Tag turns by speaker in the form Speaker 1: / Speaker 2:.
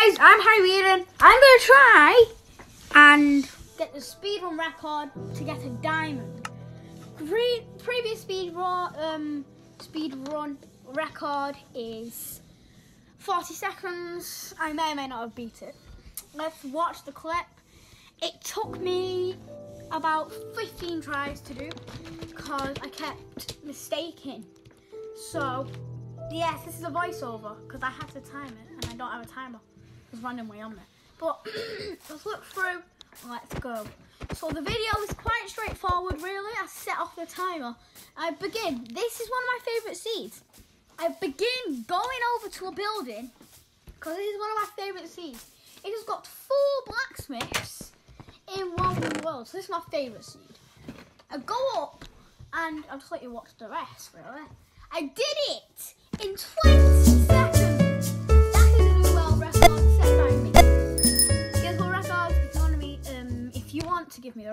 Speaker 1: Guys, I'm Harry Weedon. I'm going to try and get the speedrun record to get a diamond. Pre- previous speed run, um, speed run record is 40 seconds. I may or may not have beat it. Let's watch the clip. It took me about 15 tries to do because I kept mistaking. So, yes, this is a voiceover because I have to time it and I don't have a timer. There's randomly on there. But let's look through. Let's go. So the video is quite straightforward, really. I set off the timer. I begin. This is one of my favourite seeds. I begin going over to a building because this is one of my favourite seeds. It has got four blacksmiths in one world. So this is my favourite seed. I go up and I'll just let you watch the rest, really. I did it in 20 want to give me the